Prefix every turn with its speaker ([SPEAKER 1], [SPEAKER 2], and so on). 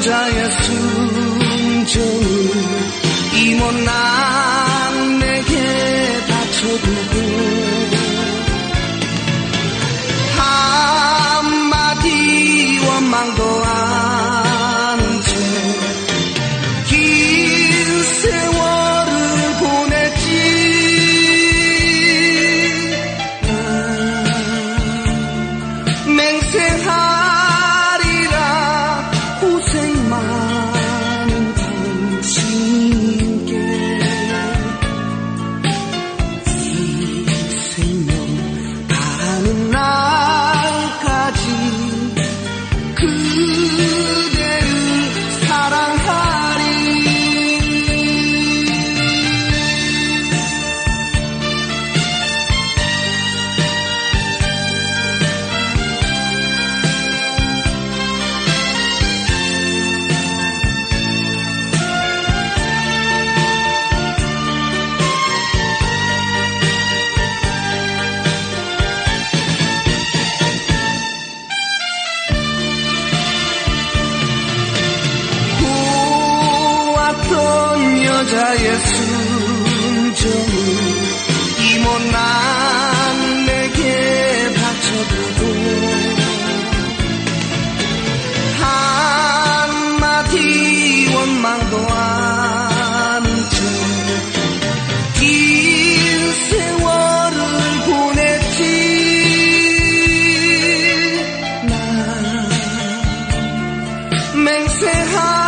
[SPEAKER 1] già è assunto 그자의 순정을 이 못난 내게 바쳐두고 한마디 원망도 않은 채긴 세월을 보냈지. 난 맹세하